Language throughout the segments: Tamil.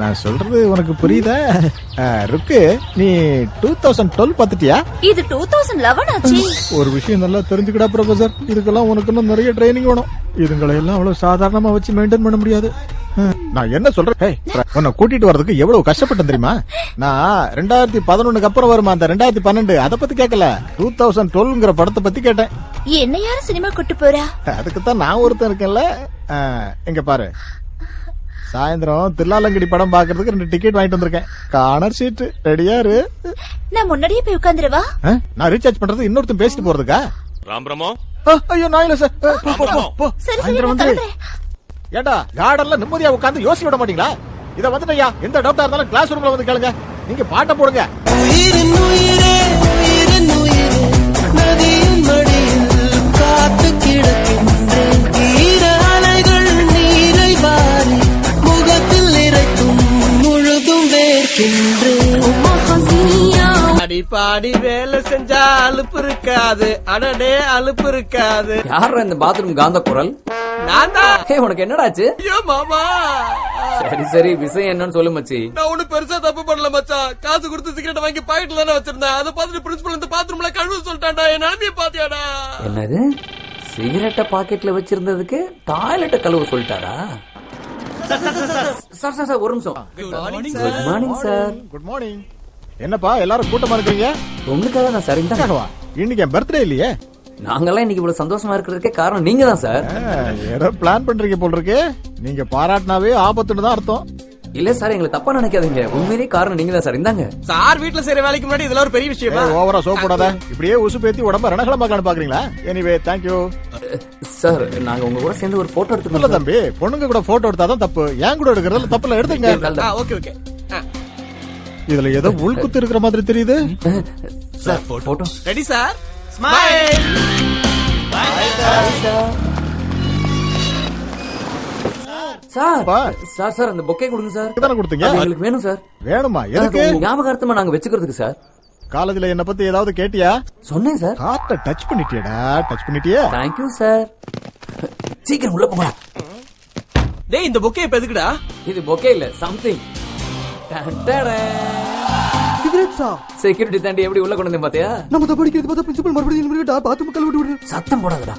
நான் சொல்றது உனக்கு புரியுதா? ருக்கு நீ டூ தௌசண்ட் டுவெல் பார்த்துட்டியா? இது டூ தௌசண்ட் லெவன் ஆச்சு. ஒரு விஷயம் நல்லா தெரிஞ்சுக்கடா ப்ரொஃபசர் இதுக்கெல்லாம் உனக்கு இன்னும் நிறைய ட்ரைனிங் வேணும். இதுங்களை எல்லாம் அவ்வளவு சாதாரணமா வச்சு மெயின்டைன் பண்ண முடியாது. நான் என்ன சொல்றேன்? உன்னை கூட்டிட்டு வர்றதுக்கு எவ்வளவு கஷ்டப்பட்டேன் தெரியுமா? நான் ரெண்டாயிரத்தி பதினொன்னுக்கு அப்புறம் வருமா? அந்த ரெண்டாயிரத்தி பன்னெண்டு அதை பத்தி கேட்கல. டூ தௌசண்ட் டுவெல்ங்கிற படத்தை பத்தி கேட்டேன். என்ன யாரும் சினிமா கூட்டு போறா? அதுக்கு தான் நான் ஒருத்தன் இருக்கேன்ல. இங்க பாரு. சாயந்தரம் திருலாலங்கடி படம் பாக்குறதுக்கு ரெண்டு டிக்கெட் வாங்கிட்டு வந்திருக்கேன். கார்னர் சீட்டு ரெடியா இரு நான் முன்னாடியே போய் உட்காந்துருவா அஹ், நான் ரீசார்ஜ் பண்றது இன்னொருத்தன் பேசிட்டு போறதுக்கா? ராம் அஹ், ஐயோ நான் இல்ல சார். போ, போ, போ, போ. சரி சரி சாயந்தரம் வந்து. ஏண்டா கார்டன்ல நிம்மதியா உட்கார்ந்து யோசிக்க விட மாட்டீங்களா? இத வந்துட்டயா எந்த டவுட்டா இருந்தாலும் கிளாஸ் ரூம்ல வந்து கேளுங்க. நீங்க பாட்ட போடுங்க. அடி பாடி வேலை செஞ்சா அலுப்பு இருக்காது. அடடே அலுப்பு இருக்காது. யார் இந்த பாத்ரூம் காந்த குரல்? நான் தான். ஹே உனக்கு என்னடாச்சு? ஐயோ மாமா. சரி சரி விஷயம் என்னன்னு சொல்லு மச்சி. நான் ஒண்ணு பெருசா தப்பு பண்ணல மச்சான் காசு கொடுத்து சிகரெட் வாங்கி பாக்கெட்ல தானே வச்சிருந்தேன். அதை பார்த்துட்டு பிரின்சிபல் இந்த பாத்ரூம்ல கழுவு சொல்லிட்டான்டா. என் நிலைமைய பாத்தியாடா என்னது? சிகரெட்ட பாக்கெட்ல வச்சிருந்ததுக்கு டாய்லெட்ட கழுவ சொல்லிட்டாரா? சார் சார் சார் ஒரு நிமிஷம். Good morning sir good morning என்னப்பா எல்லாரும் கூட்டமா இருக்கீங்க உங்களுக்காக தான் சார் இந்த? இன்னைக்கு என் பர்த்டே இல்லையே? நாங்கெல்லாம் இன்னைக்கு இவ்வளவு சந்தோஷமா இருக்கிறதுக்கே காரணம் நீங்க தான் சார் ஏதோ பிளான் பண்றீங்க போல் இருக்கு. நீங்க பாராட்டினாவே ஆபத்துன்னு தான் அர்த்தம். இல்ல சார் எங்களை தப்பா நினைக்காதீங்க. உண்மையிலேயே காரணம் நீங்க தான் சார். இந்தாங்க. சார் வீட்டுல செய்யற வேலைக்கு முன்னாடி இதெல்லாம் ஒரு பெரிய விஷயமா? ஓவரா சோப் போடாத. இப்படியே உசு பேத்தி உடம்ப ரணகலமாக்கலான்னு பாக்குறீங்களா? எனிவே தேங்க்யூ சார் நாங்க உங்க கூட சேர்ந்து ஒரு போட்டோ இல்ல எடுத்துக்கலாம் தம்பி பொண்ணுங்க கூட போட்டோ எடுத்தாதான் தப்பு. ஏன் கூட எடுக்கிறதுல தப்புல எடுத்துங்க ஆ ஓகே ஓகே இதுல ஏதோ உள்குத்து இருக்கிற மாதிரி தெரியுது. Sir photo ready sir smile sir பா. சார். சார் அந்த பொக்கே கொடுங்க சார். தானே கொடுத்தீங்க? அது எங்களுக்கு வேணும் சார். வேணுமா? எதுக்கு? ஞாபகார்த்தமா நாங்க வச்சுக்கிறதுக்கு சார். காலேஜ்ல என்ன பத்தி ஏதாவது கேட்டியா? சொன்னேன் சார். ஹார்ட்ட டச் பண்ணிட்டியடா. டச் பண்ணிட்டியா? Thank you sir. சீக்கிரம் உள்ள போங்க டேய் இந்த பொக்கே இப்ப எதுக்குடா? இது பொக்கே இல்ல சம்திங் செக்யூரிட்டி தாண்டி எப்படி உள்ள கொண்டு வந்தேன் பாத்தியா? நம்ம தான் படிக்கிறது பார்த்தா பிரின்சிபல் மறுபடியும் பாத்ரூம் கழுவிட்டு சத்தம் போடாதடா.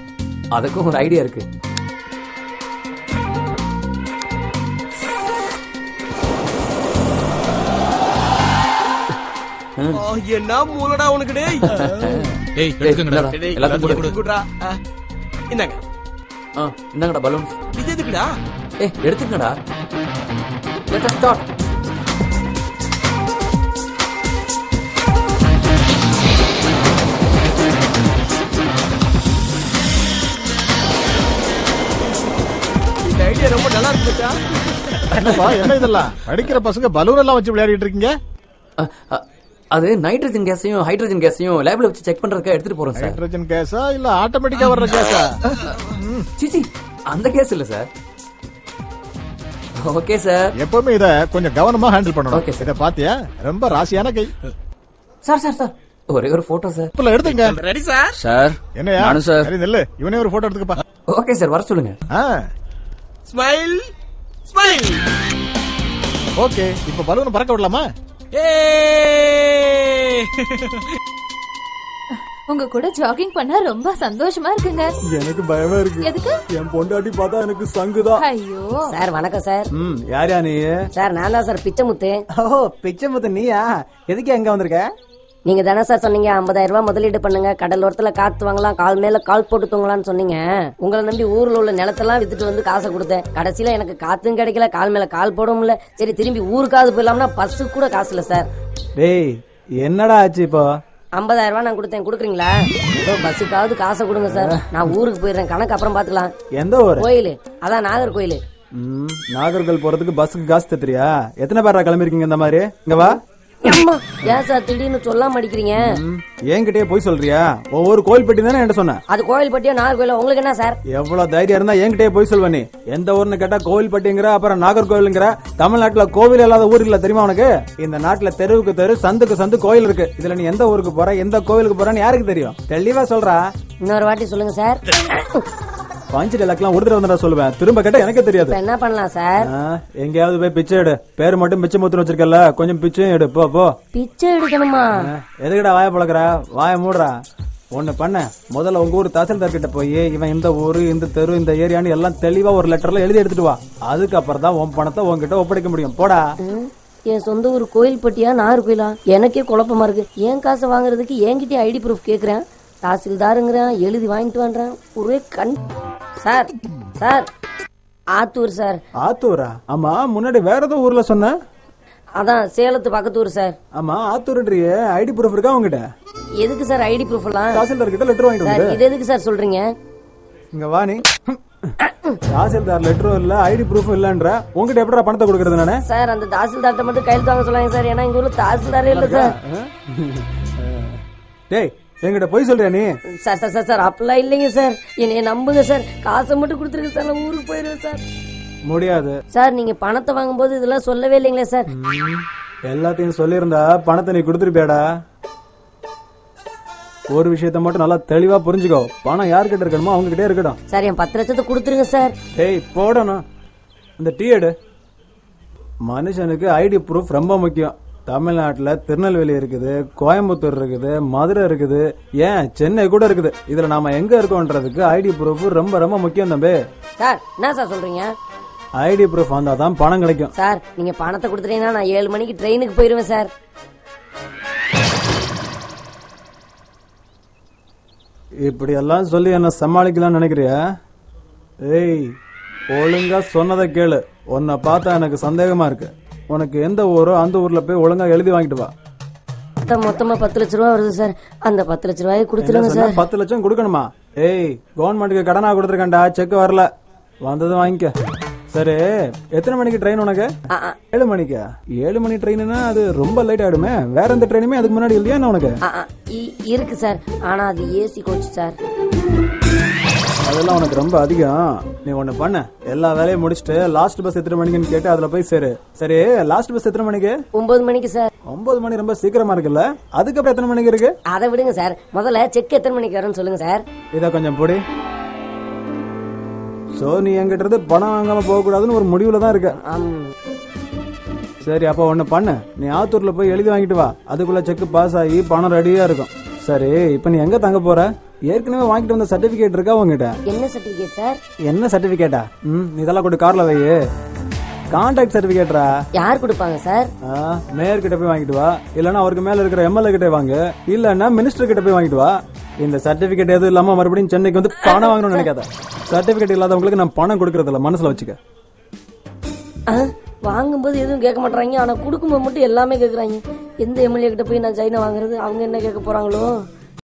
அதுக்கும் ஒரு ஐடியா இருக்கு. என்ன மூலடா உனக்கு டேய். ஏய் டேய், எல்லாத்தையும் கொடு. குடுறா ஆ, இந்தாங்க. ஆ, இந்தாங்கடா பலூன்ஸ் இது எதுக்குடா? ஏ எடுத்துக்கடா லெட் அஸ் ஸ்டார்ட் இந்த ஐடியா ரொம்ப நல்லா இருக்குச்சா என்னப்பா என்ன இதெல்லாம்? படிக்கிற பசங்க பலூன் எல்லாம் வச்சு விளையாடிட்டு இருக்கீங்க? அது நைட்ரஜன் கேஸையும் ஹைட்ரஜன் கேஸையும் லேப்ல வச்சு செக் பண்றதுக்காக எடுத்துட்டு போறோம் சார் ஹைட்ரஜன் கேஸா இல்ல ஆட்டோமேட்டிக்கா வர்ற கேஸா சிச்சி அந்த கேஸ் இல்ல சார் ஓகே சார் எப்பவுமே இத கொஞ்சம் கவனமா ஹேண்டில் பண்ணணும். Sir. இத பாத்தியா? ரொம்ப ராசியான கை. சார் சார் சார் ஒரே ஒரு போட்டோ சார் இப்பல எடுத்துங்க ரெடி சார் சார் என்னையா? நானும் சார் சரி நெல்லு. இவனே ஒரு போட்டோ எடுத்துக்கப்பா. ஓகே சார் வர சொல்லுங்க. ஆ. ஸ்மைல் ஸ்மைல் ஓகே இப்ப பலூன் பறக்க விடலாமா? உங்க கூட ஜாகிங் பண்ணா ரொம்ப சந்தோஷமா இருக்குங்க. எனக்கு பயமா இருக்கு. எதுக்கு? என் பொண்டாட்டி பார்த்தா எனக்கு சங்குதான். ஐயோ. சார் வணக்கம் சார். ம் யார் யா நீ? சார் நான் தான் சார் பிச்சைமுத்து. ஓ பிச்சை முத்து நீயா? எதுக்கு எங்க வந்திருக்க? நீங்க தானே சார் சொன்னீங்க 50000 ரூபாய் முதலீடு பண்ணுங்க கடல் ஓரத்துல காத்து வாங்கலாம் கால் மேல கால் போட்டு தூங்கலாம்னு சொன்னீங்க. உங்களை நம்பி ஊர்ல உள்ள நிலத்தெல்லாம் வித்துட்டு வந்து காசை கொடுத்தேன். கடைசியில எனக்கு காத்தும் கிடைக்கல கால் மேல கால் போட முடியல சரி திரும்பி ஊருக்காவது போயிடலாம்னா பஸ்ஸு கூட காசு இல்ல சார். டேய் என்னடா ஆச்சு இப்போ? 50000 ரூபாய் நான் கொடுத்தேன் கொடுக்குறீங்களா? ஏதோ பஸ்ஸுக்காவது காசை கொடுங்க சார். நான் ஊருக்கு போயிடுறேன் கணக்கு அப்புறம் பாத்துக்கலாம். எந்த ஊரு? கோயில். அதான் நாகர்கோயில் ம், நாகர்கோவில் போறதுக்கு பஸ்ஸுக்கு காசு தத்துறியா? எத்தனை பேரா கிளம்பிருக்கீங்க இந்த மாதிரி? இங்க வா. ஏன் சார் திடீர்னு சொல்லாம அடிக்கிறீங்க? என்கிட்டயே போய் சொல்றியா? ஒவ்வொரு கோயில் பெட்டி தானே என்கிட்ட சொன்ன? அது கோயில் பட்டியோ நாகர்கோயிலோ உங்களுக்கு என்ன சார் எவ்வளவு தைரியம் இருந்தா என்கிட்டயே போய் சொல்வ நீ. எந்த ஊர்னு கேட்டா கோவில்பட்டிங்கிற அப்புறம் நாகர்கோவிலுங்கிற தமிழ்நாட்டுல கோவில் இல்லாத ஊர் இல்ல தெரியுமா உனக்கு? இந்த நாட்டுல தெருவுக்கு தெரு சந்துக்கு சந்து கோயில் இருக்கு. இதுல நீ எந்த ஊருக்கு போற எந்த கோவிலுக்கு போறன்னு யாருக்கு தெரியும்? தெளிவா சொல்றா. இன்னொரு வாட்டி சொல்லுங்க சார் பஞ்சு டைலாக்லாம் ஒரு தடவை வந்தா சொல்லுவேன். திரும்ப கேட்டா எனக்கே தெரியாது. என்ன பண்ணலாம் சார்? எங்கேயாவது போய் பிச்சை எடு. பேர் மட்டும் பிச்சை முத்திரம் வச்சிருக்கல கொஞ்சம் பிச்சையும் எடு. போ போ. பிச்சை எடுக்கணுமா? எதுக்குடா வாய பழக்கிற? வாய மூடுறா. ஒண்ணு பண்ண. முதல்ல உங்க ஊர் தாசில்தார் கிட்ட போய் இவன் இந்த ஊரு இந்த தெரு இந்த ஏரியான்னு எல்லாம் தெளிவா ஒரு லெட்டர்ல எழுதி எடுத்துட்டு வா. அதுக்கப்புறம் தான் உன் பணத்தை உன்கிட்ட ஒப்படைக்க முடியும். போடா. என் சொந்த ஊர் கோயில்பட்டியா நாகர்கோயிலா? எனக்கே குழப்பமா இருக்கு. என் காசை வாங்குறதுக்கு என்கிட்ட ஐடி ப்ரூஃப் கேக்குறேன்? தாசில்தாருங்கிறேன் எழுதி வாங்கிட்டு வான்றேன் ஒரே கண் சார் சார். ஆத்தூர் சார். ஆத்தூரா? ஆமா முன்னாடி வேற ஏதோ ஊர்ல சொன்ன? அதான் சேலத்து பக்கத்தூர் சார். ஆமா ஆத்தூர்ன்றியே. ஐடி ப்ரூஃப் இருக்கா உங்ககிட்ட எதுக்கு சார் ஐடி ப்ரூஃப் எல்லாம் தாசில்தார் கிட்ட லெட்டர் வாங்கிட்டு சார் இது எதுக்கு சார் சொல்றீங்க? இங்க வா நீ. தாசில்தார் லெட்டரும் இல்ல ஐடி ப்ரூஃபும் இல்லன்ற. உங்ககிட்ட எப்படா பணத்தை கொடுக்கறது நானே? சார் அந்த தாசில்தார்ட்ட மட்டும் கையெழுத்து வாங்க சொல்லாங்க சார். ஏன்னா எங்க ஊர்ல தாசில்தாரே இல்ல சார். டேய் என்கிட்ட போய் சொல்றியா நீ? சார் சார் சார் சார் அப்படிலாம் இல்லைங்க சார். என்னைய நம்புங்க சார். காசை மட்டும் கொடுத்துருங்க சார். நான் ஊருக்கு போயிருவேன் சார். முடியாது. சார் நீங்க பணத்தை வாங்கும்போது இதெல்லாம் சொல்லவே இல்லைங்களே சார். எல்லாத்தையும் சொல்லியிருந்தா பணத்தை நீ கொடுத்துருப்பியாடா? ஒரு விஷயத்த மட்டும் நல்லா தெளிவா புரிஞ்சுக்கோ. பணம் யார்கிட்ட இருக்கணுமோ அவங்க கிட்டே இருக்கட்டும். சார் என் பத்து லட்சத்தை கொடுத்துருங்க சார். டேய் போடணும். இந்த டீ எடு. மனுஷனுக்கு ஐடி ப்ரூஃப் ரொம்ப முக்கியம். தமிழ்நாட்டுல திருநெல்வேலி இருக்குது கோயம்புத்தூர் இருக்குது மதுரை இருக்குது ஏன் சென்னை கூட இருக்குது. இதுல நாம எங்க இருக்கோன்றதுக்கு ஐடி ப்ரூஃப் ரொம்ப ரொம்ப முக்கியம் தம்பி. சார் என்ன சார் சொல்றீங்க? ஐடி ப்ரூஃப் வந்தா தான் பணம் கிடைக்கும். சார் நீங்க பணத்தை கொடுத்துட்டீங்கன்னா நான் ஏழு மணிக்கு ட்ரெயினுக்கு போயிருவேன் சார். இப்படி எல்லாம் சொல்லி என்ன சமாளிக்கலாம்னு நினைக்கிறியா? ஏய் ஒழுங்கா சொன்னதை கேளு. உன்னை பார்த்தா எனக்கு சந்தேகமா இருக்கு. உனக்கு எந்த ஊரோ அந்த ஊர்ல போய் ஒழுங்கா எழுதி வாங்கிட்டு வா. மொத்தம் பத்து லட்ச ரூபா வருது சார். அந்த பத்து லட்ச ரூபாயை கொடுத்துருங்க? சார். பத்து லட்சம் கொடுக்கணுமா? ஏய் கவர்மெண்ட்டுக்கு கடனா கொடுத்துருக்கேன்டா செக் வரல. வந்ததும் வாங்கிக்க. சரி எத்தனை மணிக்கு ட்ரெயின் உனக்கு? ஏழு மணிக்கா? ஏழு மணி ட்ரெயின்னா அது ரொம்ப லேட் ஆயிடுமே. வேற எந்த ட்ரெயினுமே அதுக்கு முன்னாடி இல்லையா உனக்கு? இருக்கு சார். ஆனா அது ஏசி கோச் சார். அதெல்லாம் உனக்கு ரொம்ப அதிகம். நீ ஒண்ணு பண்ண. எல்லா வேலையும் முடிச்சுட்டு லாஸ்ட் பஸ் எத்தனை மணிக்குன்னு கேட்டு அதுல போய் சேரு. சரி லாஸ்ட் பஸ் எத்தனை மணிக்கு? ஒன்பது மணிக்கு சார் ஒன்பது மணி ரொம்ப சீக்கிரமா இருக்குல்ல? அதுக்கப்புறம் எத்தனை மணிக்கு இருக்கு? அதை விடுங்க சார் முதல்ல செக் எத்தனை மணிக்கு வரும்னு சொல்லுங்க சார் இத கொஞ்சம் பொடி. சோ நீ என்கிட்ட இருந்து பணம் வாங்காம போக கூடாதுன்னு ஒரு முடிவுல தான் இருக்க. சரி அப்ப ஒண்ணு பண்ணு. நீ ஆத்தூர்ல போய் எழுதி வாங்கிட்டு வா. அதுக்குள்ள செக் பாஸ் ஆகி பணம் ரெடியா இருக்கும். சரி இப்ப நீ எங்க தங்க போற? ஏற்கனவே வாங்கிட்டு வந்த சர்டிபிகேட் இருக்கா உங்ககிட்ட என்ன சர்டிபிகேட் சார் என்ன சர்டிபிகேட்டா ம் இதெல்லாம் கொண்டு கார்ல வை. கான்டாக்ட் சர்டிபிகேட்ரா யார் கொடுப்பாங்க சார் மேயர் கிட்ட போய் வாங்கிட்டு வா. இல்லனா அவருக்கு மேல இருக்கிற எம்எல்ஏ கிட்ட வாங்க. இல்லன்னா மினிஸ்டர் கிட்ட போய் வாங்கிட்டு வா. இந்த சர்டிபிகேட் எதுவும் இல்லாம மறுபடியும் சென்னைக்கு வந்து பணம் வாங்கணும்னு நினைக்காத. சர்டிபிகேட் இல்லாதவங்களுக்கு நான் பணம் கொடுக்கறது இல்ல மனசுல வச்சுக்க. வாங்கும்போது எதுவும் கேட்க மாட்டாங்க ஆனா கொடுக்கும்போது மட்டும் எல்லாமே கேக்குறாங்க. எந்த எம்எல்ஏ கிட்ட போய் நான் சைனா வாங்குறது? அவங்க என்ன கேட்க போறாங்களோ?